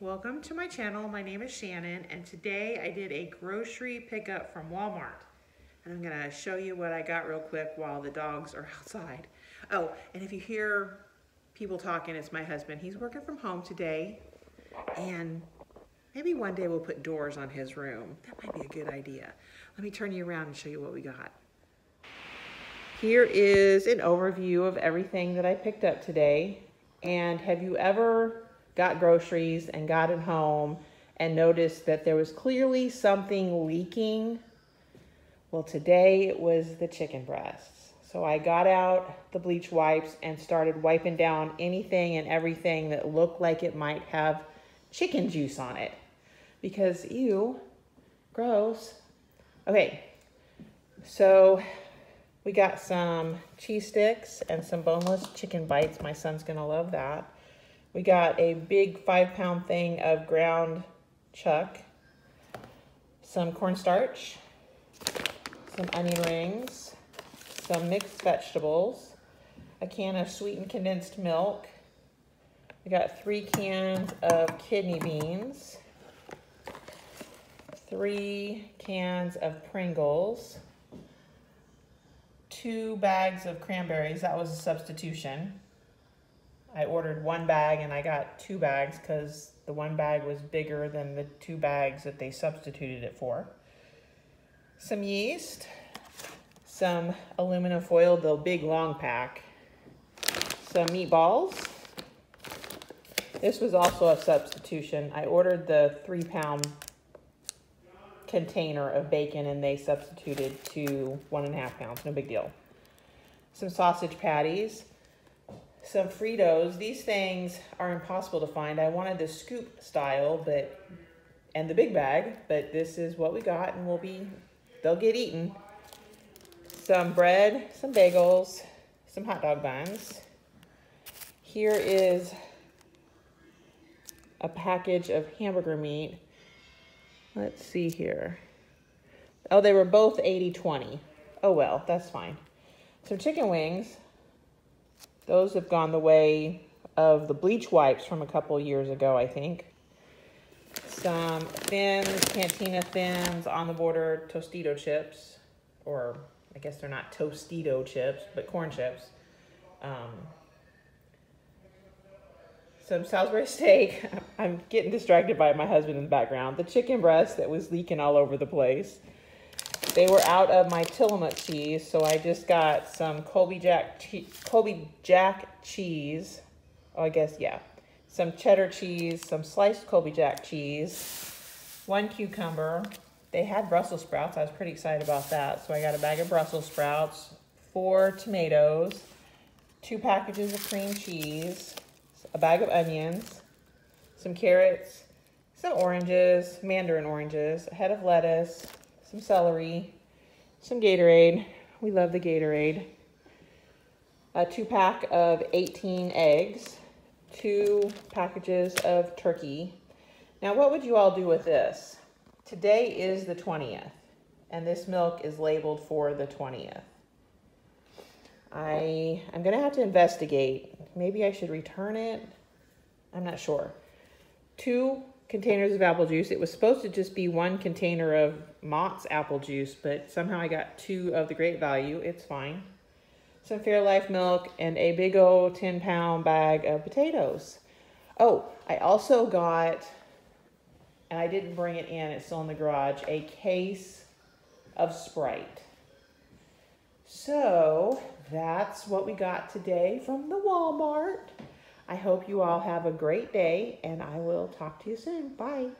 welcome to my channel. My name is Shannon and today I did a grocery pickup from Walmart. And I'm gonna show you what I got real quick while the dogs are outside. Oh, and if you hear people talking, it's my husband. He's working from home today and maybe one day we'll put doors on his room. That might be a good idea. Let me turn you around and show you what we got. Here is an overview of everything that I picked up today. And have you ever got groceries and got it home and noticed that there was clearly something leaking. Well, today it was the chicken breasts. So I got out the bleach wipes and started wiping down anything and everything that looked like it might have chicken juice on it. Because, ew, gross. Okay, so we got some cheese sticks and some boneless chicken bites. My son's gonna love that. We got a big five pound thing of ground chuck, some cornstarch, some onion rings, some mixed vegetables, a can of sweetened condensed milk. We got three cans of kidney beans, three cans of Pringles, two bags of cranberries. That was a substitution. I ordered one bag and I got two bags because the one bag was bigger than the two bags that they substituted it for. Some yeast, some aluminum foil, the big long pack, some meatballs. This was also a substitution. I ordered the three pound container of bacon and they substituted to one and a half pounds, no big deal. Some sausage patties, some Fritos. These things are impossible to find. I wanted the scoop style, but and the big bag, but this is what we got and we'll be, they'll get eaten. Some bread, some bagels, some hot dog buns. Here is a package of hamburger meat. Let's see here. Oh, they were both 80-20. Oh well, that's fine. Some chicken wings. Those have gone the way of the bleach wipes from a couple years ago, I think. Some Thins, Cantina Thins, On the Border Tostito chips, or I guess they're not Tostito chips, but corn chips. Um, some Salisbury steak. I'm getting distracted by my husband in the background. The chicken breast that was leaking all over the place. They were out of my Tillamook cheese, so I just got some Colby Jack, Colby Jack cheese. Oh, I guess, yeah. Some cheddar cheese, some sliced Colby Jack cheese, one cucumber. They had Brussels sprouts. I was pretty excited about that. So I got a bag of Brussels sprouts, four tomatoes, two packages of cream cheese, a bag of onions, some carrots, some oranges, mandarin oranges, a head of lettuce, some celery, some Gatorade. We love the Gatorade. A two pack of 18 eggs, two packages of turkey. Now, what would you all do with this? Today is the 20th, and this milk is labeled for the 20th. I, I'm gonna have to investigate. Maybe I should return it. I'm not sure. Two containers of apple juice. It was supposed to just be one container of Mott's apple juice, but somehow I got two of the great value. It's fine. Some Fairlife milk and a big old 10 pound bag of potatoes. Oh, I also got, and I didn't bring it in, it's still in the garage, a case of Sprite. So that's what we got today from the Walmart. I hope you all have a great day and I will talk to you soon. Bye.